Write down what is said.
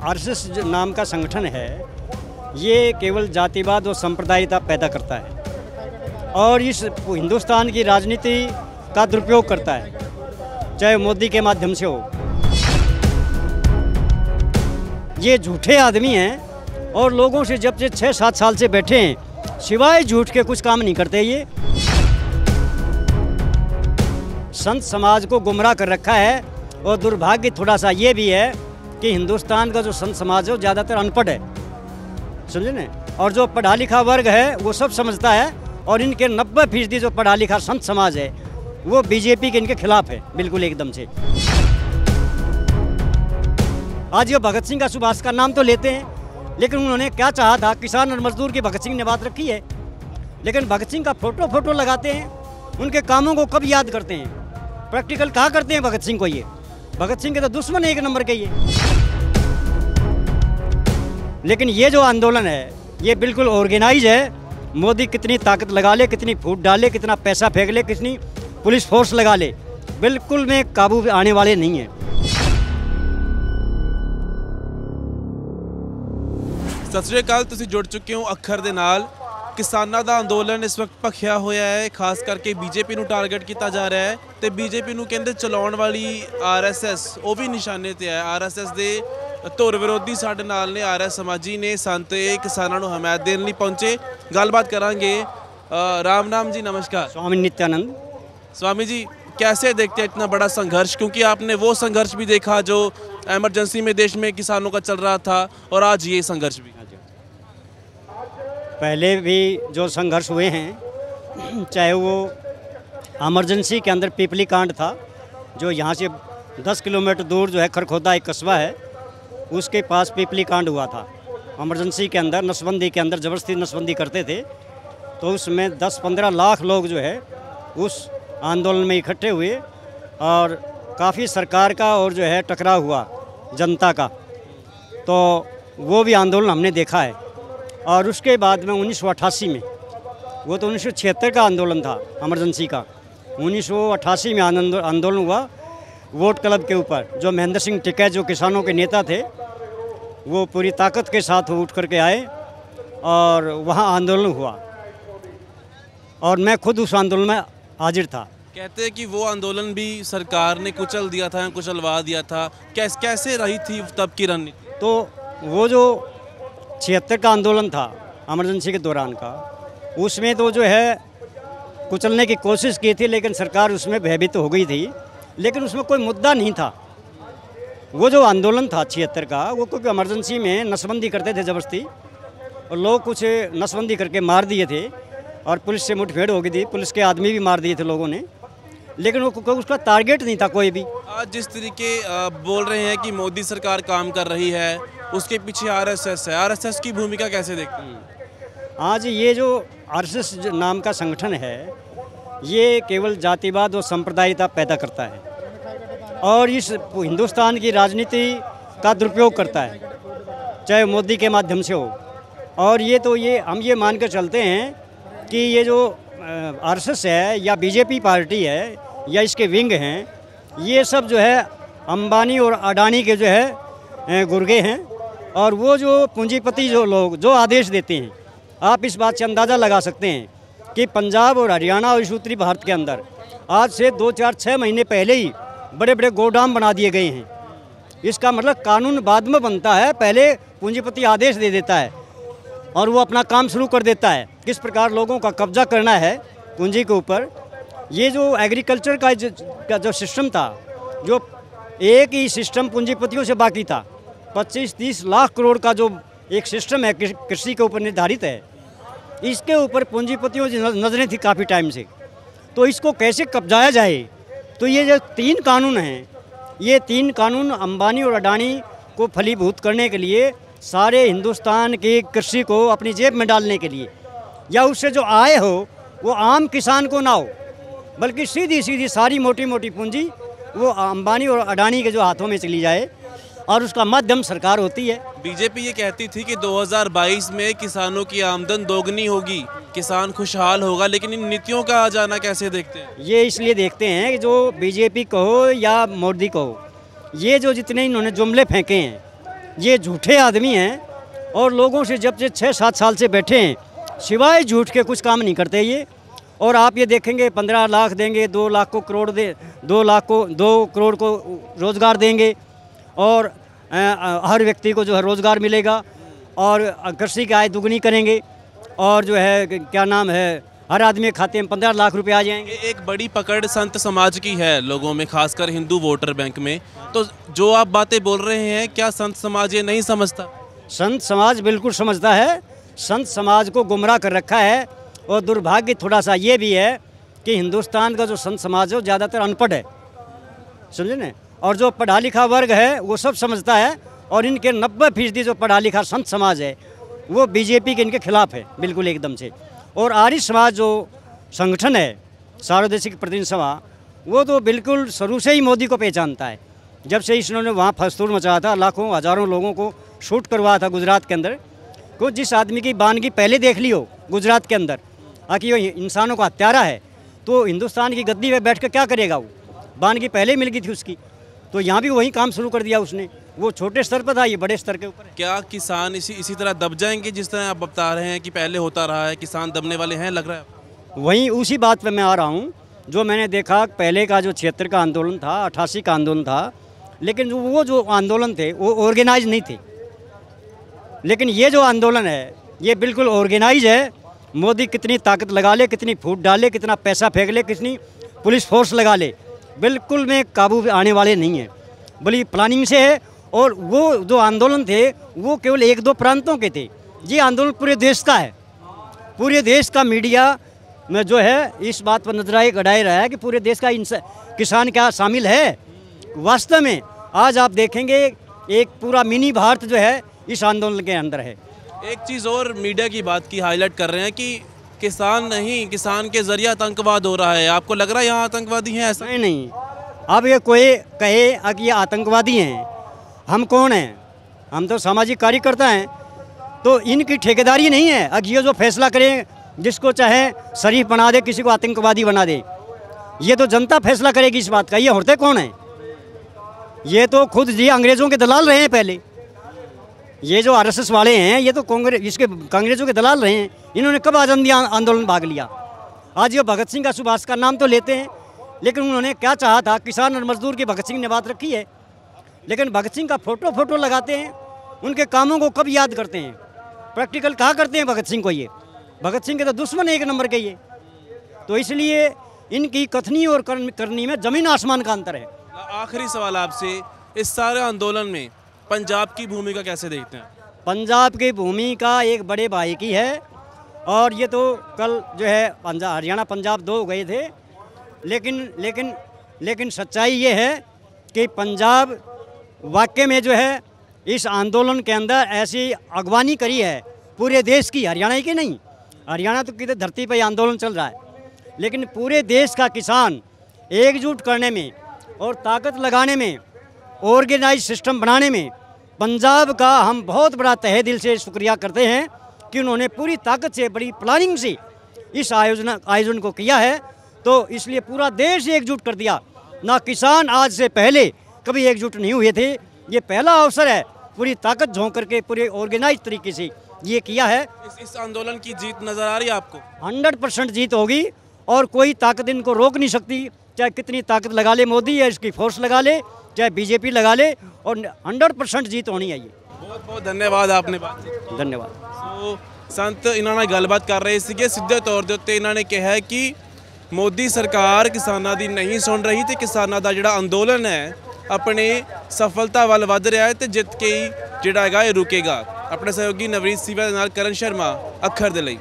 RSS नाम का संगठन है, ये केवल जातिवाद और सांप्रदायिकता पैदा करता है और इस हिंदुस्तान की राजनीति का दुरुपयोग करता है, चाहे मोदी के माध्यम से हो। ये झूठे आदमी हैं और लोगों से जब से छः सात साल से बैठे हैं, सिवाय झूठ के कुछ काम नहीं करते ये। संत समाज को गुमराह कर रखा है और दुर्भाग्य थोड़ा सा ये भी है कि हिंदुस्तान का जो संत समाज है वो ज़्यादातर अनपढ़ है। समझे ना? और जो पढ़ा लिखा वर्ग है, वो सब समझता है और इनके नब्बे फ़ीसदी जो पढ़ा लिखा संत समाज है, वो बीजेपी के इनके खिलाफ है, बिल्कुल एकदम से। आज ये भगत सिंह का सुभाष का नाम तो लेते हैं, लेकिन उन्होंने क्या चाहा था, किसान और मजदूर की भगत सिंह ने बात रखी है। लेकिन भगत सिंह का फ़ोटो फ़ोटो लगाते हैं, उनके कामों को कब याद करते हैं? प्रैक्टिकल कहाँ करते हैं भगत सिंह को ये? भगत सिंह के तो दुश्मन एक नंबर के ये। लेकिन ये जो आंदोलन है ये बिल्कुल ऑर्गेनाइज है मोदी कितनी ताकत लगा ले कितनी फूट डाले कितना पैसा फेंक ले कितनी पुलिस फोर्स लगा ले बिल्कुल में काबू आने वाले नहीं हैं ਸਤਿ ਸ਼੍ਰੀ ਅਕਾਲ ਤੁਸੀਂ ਜੁੜ ਚੁੱਕੇ ਹੋ ਅੱਖਰ ਦੇ ਨਾਲ ਕਿਸਾਨਾਂ ਦਾ ਅੰਦੋਲਨ ਇਸ ਵਕਤ ਭਖਿਆ ਹੋਇਆ ਹੈ ਖਾਸ ਕਰਕੇ ਬੀਜੇਪੀ ਨੂੰ ਟਾਰਗੇਟ ਕੀਤਾ ਜਾ ਰਿਹਾ ਹੈ ਤੇ ਬੀਜੇਪੀ ਨੂੰ ਕਹਿੰਦੇ ਚਲਾਉਣ ਵਾਲੀ ਆਰਐਸਐਸ ਉਹ ਵੀ ਨਿਸ਼ਾਨੇ ਤੇ ਹੈ ਆਰਐਸਐਸ ਦੇ ਧੁਰ ਵਿਰੋਧੀ ਸਾਡੇ ਨਾਲ ਨੇ ਆਰਐਸ ਸਮਾਜੀ ਨੇ ਸੰਤ ਇਹ ਕਿਸਾਨਾਂ ਨੂੰ ਹਮਾਇਤ ਦੇਣ ਲਈ ਪਹੁੰਚੇ ਗੱਲਬਾਤ ਕਰਾਂਗੇ ਅ, राम नाम जी नमस्कार स्वामी नित्यानंद स्वामी जी कैसे देखते हैं इतना बड़ा संघर्ष क्योंकि आपने वो संघर्ष भी देखा जो इमरजेंसी में देश में किसानों का चल रहा था और आज ये संघर्ष भी पहले भी जो संघर्ष हुए हैं चाहे वो इमरजेंसी के अंदर पिपली कांड था जो यहाँ से 10 किलोमीटर दूर जो है खरखोदा एक कस्बा है उसके पास पिपली कांड हुआ था। इमरजेंसी के अंदर, नसबंदी के अंदर, ज़बरदस्ती नसबंदी करते थे। तो उसमें 10-15 लाख लोग जो है, उस आंदोलन में इकट्ठे हुए और काफ़ी सरकार का और जो है, टकराव हुआ, जनता का। तो वो भी आंदोलन हमने देखा है। और उसके बाद में उन्नीस सौ अट्ठासी में, वो तो उन्नीस सौ छिहत्तर का आंदोलन था इमरजेंसी का। उन्नीस सौ अट्ठासी में आंदोलन हुआ, वोट क्लब के ऊपर, जो महेंद्र सिंह टिकै जो किसानों के नेता थे वो पूरी ताकत के साथ उठ करके आए और वहाँ आंदोलन हुआ। और मैं खुद उस आंदोलन में हाजिर था। कहते हैं कि वो आंदोलन भी सरकार ने कुचल दिया था कुचलवा दिया था। कैस कैसे रही थी तब की रणनीति? तो वो जो छिहत्तर का आंदोलन था एमरजेंसी के दौरान का उसमें तो जो है कुचलने की कोशिश की थी लेकिन सरकार उसमें भयभीत तो हो गई थी। लेकिन उसमें कोई मुद्दा नहीं था। वो जो आंदोलन था छिहत्तर का वो क्योंकि इमरजेंसी में नसबंदी करते थे ज़बरदस्ती और लोग कुछ नसबंदी करके मार दिए थे और पुलिस से मुठभेड़ हो गई थी पुलिस के आदमी भी मार दिए थे लोगों ने। लेकिन वो उसका टारगेट नहीं था कोई भी। आज जिस तरीके बोल रहे हैं कि मोदी सरकार काम कर रही है उसके पीछे आरएसएस है। आरएसएस की भूमिका कैसे देखते हैं? आज ये जो आरएसएस नाम का संगठन है ये केवल जातिवाद और संप्रदायता पैदा करता है। और इस हिंदुस्तान की राजनीति का दुरुपयोग करता है, चाहे मोदी के माध्यम से हो। और ये तो ये, हम ये मान कर चलते हैं कि ये जो आरएसएस है या बीजेपी पार्टी है या इसके विंग हैं, ये सब जो है अंबानी और अडानी के जो है गुर्गे हैं। और वो जो पूंजीपति जो लोग, जो आदेश देते हैं, आप इस बात से अंदाज़ा लगा सकते हैं कि पंजाब और हरियाणा और इस उत्तरी भारत के अंदर आज से दो चार छः महीने पहले ही बड़े बड़े गोदाम बना दिए गए हैं। इसका मतलब कानून बाद में बनता है पहले पूंजीपति आदेश दे देता है और वो अपना काम शुरू कर देता है। किस प्रकार लोगों का कब्जा करना है पूंजी के ऊपर ये जो एग्रीकल्चर का जो, का जो सिस्टम था जो एक ही सिस्टम पूंजीपतियों से बाकी था 25-30 लाख करोड़ का जो एक सिस्टम है कृषि के ऊपर निर्धारित है इसके ऊपर पूंजीपतियों की नज़रें थी काफ़ी टाइम से। तो इसको कैसे कब्जाया जाए? तो ये जो तीन कानून हैं, ये तीन कानून अंबानी और अडानी को फलीभूत करने के लिए सारे हिंदुस्तान की कृषि को अपनी जेब में डालने के लिए, या उससे जो आय हो, वो आम किसान को ना हो, बल्कि सीधी सीधी सारी मोटी मोटी पूंजी वो अंबानी और अडानी के जो हाथों में चली जाए और उसका माध्यम सरकार होती है। बीजेपी ये कहती थी कि 2022 में किसानों की आमदन दोगुनी होगी। किसान खुशहाल होगा लेकिन इन नीतियों का आ जाना कैसे देखते हैं? ये इसलिए देखते हैं कि जो बीजेपी को हो या मोदी को हो ये जो जितने इन्होंने जुमले फेंके हैं ये झूठे आदमी हैं और लोगों से जब से छः सात साल से बैठे हैं सिवाय झूठ के कुछ काम नहीं करते ये। और आप ये देखेंगे पंद्रह लाख देंगे दो लाख को करोड़ दे दो लाख को दो करोड़ को रोज़गार देंगे। और हर व्यक्ति को जो है रोज़गार मिलेगा और कृषि की आय दुगनी करेंगे और जो है क्या नाम है हर आदमी खाते में पंद्रह लाख रुपए आ जाएँगे। एक बड़ी पकड़ संत समाज की है लोगों में खासकर हिंदू वोटर बैंक में। तो जो आप बातें बोल रहे हैं क्या संत समाज ये नहीं समझता? संत समाज बिल्कुल समझता है। संत समाज को गुमराह कर रखा है और दुर्भाग्य थोड़ा सा ये भी है कि हिंदुस्तान का जो संत समाज है वो ज़्यादातर अनपढ़ है। समझे ना? और जो पढ़ा लिखा वर्ग है, वो सब समझता है और इनके नब्बे फ़ीसदी जो पढ़ा लिखा संत समाज है, वो बीजेपी के इनके खिलाफ है, बिल्कुल एकदम से। और आर्य समाज जो संगठन है, सार्वदेशिक प्रतिनिधि सभा, वो तो बिल्कुल शुरू से ही मोदी को पहचानता है। जब से इन्होंने वहाँ फस्तूर मचाया था, लाखों, हज़ारों लोगों को शूट करवाया था गुजरात के अंदर, को जिस आदमी की बानगी पहले देख ली हो, गुजरात के अंदर आकि वो इंसानों का हत्यारा है तो हिंदुस्तान की गद्दी पे बैठ कर क्या करेगा वो? बानगी पहले मिल गई थी उसकी। तो यहाँ भी वही काम शुरू कर दिया उसने। वो छोटे स्तर पर था ये बड़े स्तर के ऊपर क्या किसान इसी इसी तरह दब जाएँगे जिस तरह आप बता रहे हैं कि पहले होता रहा है किसान दबने वाले हैं लग रहा है? वहीं उसी बात पर मैं आ रहा हूँ जो मैंने देखा पहले का जो क्षेत्र का आंदोलन था अट्ठासी का आंदोलन था लेकिन जो वो जो आंदोलन थे वो ऑर्गेनाइज नहीं थे। लेकिन ये जो आंदोलन है ये बिल्कुल ऑर्गेनाइज है। मोदी कितनी ताकत लगा ले कितनी फूट डाले कितना पैसा फेंक ले कितनी पुलिस फोर्स लगा ले बिल्कुल में काबू आने वाले नहीं हैं। बल्कि प्लानिंग से है और वो जो आंदोलन थे, वो केवल एक दो प्रांतों के थे। ये आंदोलन पूरे देश का है। पूरे देश का मीडिया में जो है, इस बात पर नजराई गढ़ाई रहा है कि पूरे देश का किसान क्या शामिल है। वास्तव में आज आप देखेंगे, एक पूरा मिनी भारत जो है, इस आंदोलन के अंदर है। एक चीज़ और मीडिया की बात की, हाईलाइट कर रहे हैं कि किसान नहीं, किसान के ज़रिए आतंकवाद हो रहा है। आपको लग रहा है यहाँ आतंकवादी हैं ऐसा? नहीं नहीं। अब ये कोई कहे कि ये आतंकवादी हैं? हम कौन हैं? हम तो सामाजिक कार्यकर्ता हैं। तो इनकी ठेकेदारी नहीं है अब ये जो फैसला करें, जिसको चाहे शरीफ बना दे, किसी को आतंकवादी बना दे। ये तो जनता फैसला करेगी इस बात का। ये होते कौन है? ये तो खुद जी अंग्रेज़ों के दलाल रहे हैं पहले। ये जो आरएसएस वाले हैं, ये तो कांग्रेस इसके कांग्रेसों के दलाल रहे हैं। इन्होंने कब आज़ादी आंदोलन भाग लिया? आज ये भगत सिंह का सुभाष का नाम तो लेते हैं, लेकिन उन्होंने क्या चाहा था? किसान और मजदूर की भगत सिंह ने बात रखी है। लेकिन भगत सिंह का फ़ोटो फ़ोटो लगाते हैं, उनके कामों को कब याद करते हैं? प्रैक्टिकल कहाँ करते हैं भगत सिंह को ये? भगत सिंह के तो दुश्मन एक नंबर के ये। तो इसलिए इनकी कथनी और करन- में ज़मीन आसमान का अंतर है। आखिरी सवाल आपसे, इस सारे आंदोलन में पंजाब की भूमिका कैसे देखते हैं? पंजाब की भूमिका एक बड़े भाई की है और ये तो कल जो है पंजाब हरियाणा, पंजाब दो गए थे। लेकिन लेकिन लेकिन सच्चाई ये है कि पंजाब वाक्य में जो है इस आंदोलन के अंदर ऐसी अगवानी करी है पूरे देश की, हरियाणा की नहीं। हरियाणा तो किधर धरती पर आंदोलन चल रहा है। लेकिन पूरे देश का किसान एकजुट करने में और ताकत लगाने में ऑर्गेनाइज सिस्टम बनाने में पंजाब का हम बहुत बड़ा तहे दिल से शुक्रिया करते हैं कि उन्होंने पूरी ताकत से बड़ी प्लानिंग से इस आयोजन आयोजन को किया है। तो इसलिए पूरा देश एकजुट कर दिया। ना किसान आज से पहले कभी एकजुट नहीं हुए थे। ये पहला अवसर है पूरी ताकत झोंक करके पूरे ऑर्गेनाइज तरीके से ये किया है। इस इस आंदोलन की जीत नज़र आ रही है आपको? हंड्रेड परसेंट जीत होगी और कोई ताकत इनको रोक नहीं सकती। चाहे कितनी ताकत लगा ले मोदी या इसकी फोर्स लगा ले चाहे बीजेपी लगा ले और हंड्रेड परसेंट जीत होनी है ये ਬਹੁਤ ਬਹੁਤ ਧੰਨਵਾਦ ਆਪਨੇ ਬਾਤ धन्यवाद ਸੋ ਸੰਤ ਇਹਨਾਂ ਨਾਲ ਗੱਲਬਾਤ ਕਰ ਰਹੇ ਸੀਗੇ ਸਿੱਧੇ ਤੌਰ ਦੇ ਉੱਤੇ ਇਹਨਾਂ ਨੇ ਕਿਹਾ ਹੈ ਕਿ ਮੋਦੀ ਸਰਕਾਰ ਕਿਸਾਨਾਂ ਦੀ ਨਹੀਂ ਸੁਣ ਰਹੀ ਤੇ ਕਿਸਾਨਾਂ ਦਾ ਜਿਹੜਾ ਅੰਦੋਲਨ ਹੈ ਆਪਣੇ ਸਫਲਤਾ ਵੱਲ ਵੱਧ ਰਿਹਾ ਹੈ ਤੇ ਜਿੱਤ ਕੇ ਹੀ ਜਿਹੜਾ ਹੈਗਾ ਇਹ ਰੁਕੇਗਾ ਆਪਣੇ ਸਹਿਯੋਗੀ ਨਵਰੀਤ ਸੀਵਾ ਦੇ ਨਾਲ ਕਰਨ ਸ਼ਰਮਾ ਅੱਖਰ ਦੇ ਲਈ